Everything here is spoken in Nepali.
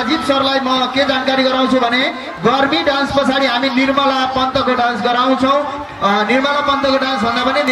राजीव सरलाई म के जानकारी गराउँछु भने गर्मी डान्स पछाडि हामी निर्मला पन्तको डान्स गराउँछौँ। निर्मला पन्तको डान्स भन्दा पनि